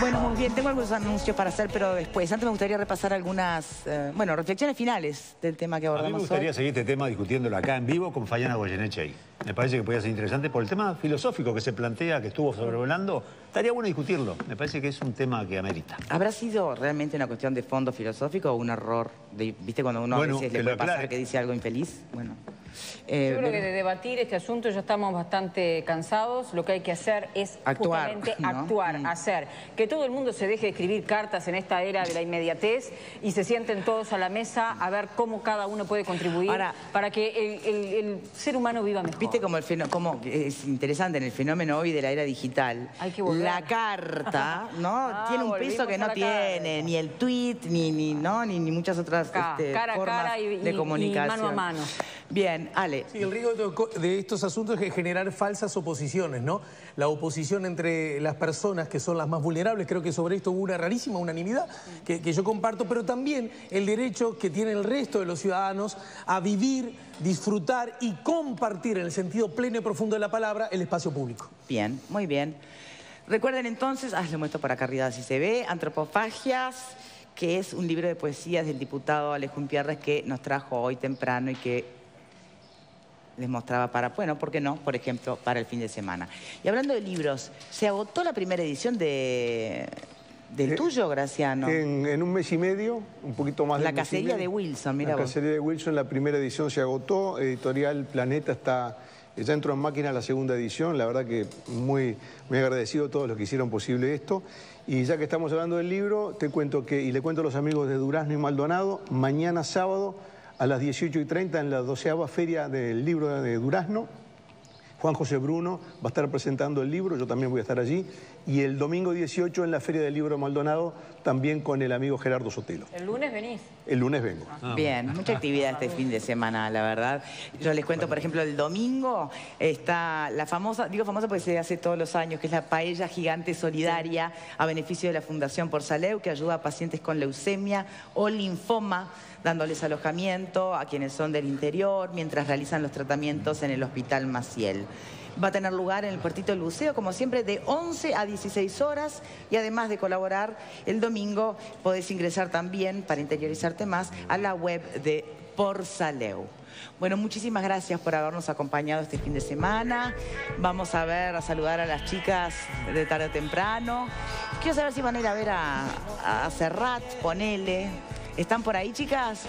Bueno, muy bien, tengo algunos anuncios para hacer, pero después. Antes me gustaría repasar algunas, eh, bueno, reflexiones finales del tema que A abordamos mí me gustaría hoy. seguir este tema discutiéndolo acá en vivo con Fayana Goyeneche. Me parece que podría ser interesante por el tema filosófico que se plantea, que estuvo sobrevolando. Estaría bueno discutirlo. Me parece que es un tema que amerita. ¿Habrá sido realmente una cuestión de fondo filosófico o un error? De- ¿Viste cuando uno Bueno, a veces le puede pasar que dice algo infeliz? Bueno. Eh, Yo creo que de debatir este asunto ya estamos bastante cansados. Lo que hay que hacer es Actuar, justamente ¿no? actuar, Mm. hacer. Que todo el mundo se deje de escribir cartas en esta era de la inmediatez y se sienten todos a la mesa a ver cómo cada uno puede contribuir Ahora- para que el, el- el ser humano viva mejor. Viste como el fenómeno, como es interesante en el fenómeno hoy de la era digital. Hay que volver. La carta, ¿no? Ah, tiene un peso que no tiene ni el tweet, ni, ni, ¿no? ni, ni muchas otras Ca- este, cara a formas cara y- de y- y comunicación. mano a mano. Bien, Ale. Sí, el riesgo de- estos asuntos es generar falsas oposiciones, ¿no? La oposición entre las personas que son las más vulnerables, creo que sobre esto hubo una rarísima unanimidad que, que yo comparto, pero también el derecho que tiene el resto de los ciudadanos a vivir, disfrutar y compartir en el sentido pleno y profundo de la palabra el espacio público. Bien, muy bien. Recuerden entonces, ah, lo muestro por acá arriba si se ve, Antropofagias, que es un libro de poesías del diputado Alejo Pierres que nos trajo hoy temprano y que les mostraba para, bueno, ¿por qué no? Por ejemplo, para el fin de semana. Y hablando de libros, ¿se agotó la primera edición de, del Eh, tuyo, Graciano? En, en un mes y medio, un poquito más de La mes y cacería de Wilson, mira La vos. cacería de Wilson, la primera edición se agotó, Editorial Planeta está, ya entró en máquina la segunda edición, la verdad que muy, muy agradecido a todos los que hicieron posible esto. Y ya que estamos hablando del libro, te cuento que, y le cuento a los amigos de Durazno y Maldonado, mañana sábado a las 18 y 30 en la doceava feria del libro de Durazno, Juan José Bruno va a estar presentando el libro, yo también voy a estar allí. Y el domingo 18 en la Feria del Libro de Maldonado, también con el amigo Gerardo Sotelo. El lunes venís. El lunes vengo. Bien, mucha actividad este fin de semana, la verdad. Yo les cuento, por ejemplo, el domingo está la famosa, digo famosa porque se hace todos los años, que es la paella gigante solidaria a beneficio de la Fundación Por Saleu, que ayuda a pacientes con leucemia o linfoma, dándoles alojamiento a quienes son del interior mientras realizan los tratamientos en el Hospital Maciel. Va a tener lugar en el puertito del buceo, como siempre, de 11 a 16 horas. Y además de colaborar, el domingo podés ingresar también, para interiorizarte más, a la web de Porsaleu. Bueno, muchísimas gracias por habernos acompañado este fin de semana. Vamos a ver, a saludar a las chicas de tarde o temprano. Quiero saber si van a ir a ver a, a Serrat, ponele. ¿Están por ahí, chicas?